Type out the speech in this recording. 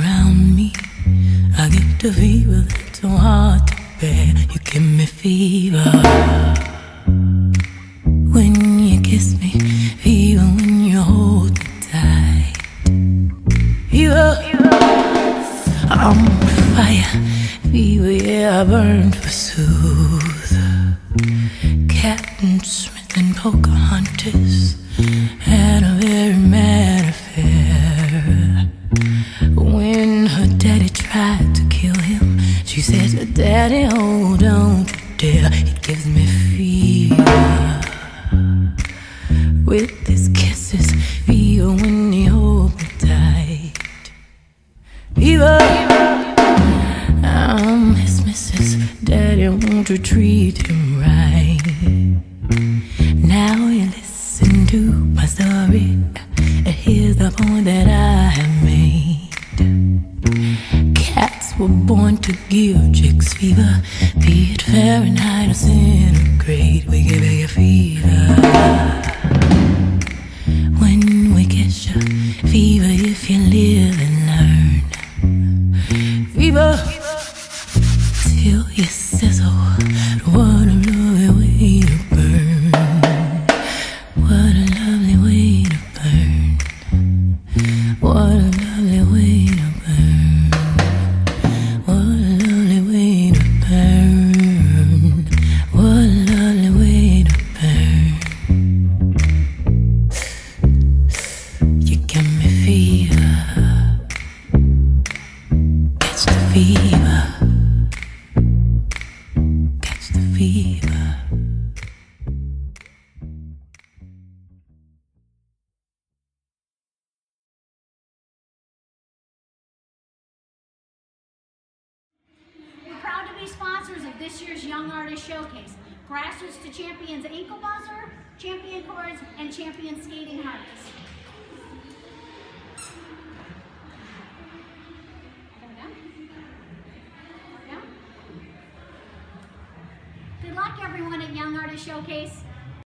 around me. I get a fever that's so hard to bear. You give me fever when you kiss me, fever when you hold me tight. Fever, I'm on fire. Fever, yeah, I burn for sooth. Captain Smith and Pocahontas had a very mad. Daddy, oh, hold on you dare. It gives me fever. With his kisses, fever when he hold me tight. Fever, I'm his missus. Daddy, won't you treat him right? Now you listen to my story. and Here's the point that I have made. Were born to give chicks fever, be it Fahrenheit or centigrade. We give you fever We're proud to be sponsors of this year's Young Artist Showcase. Grassroots to Champions Ankle Buzzer, Champion Cords, and Champion Skating Harness. Go luck everyone at Young Artist Showcase.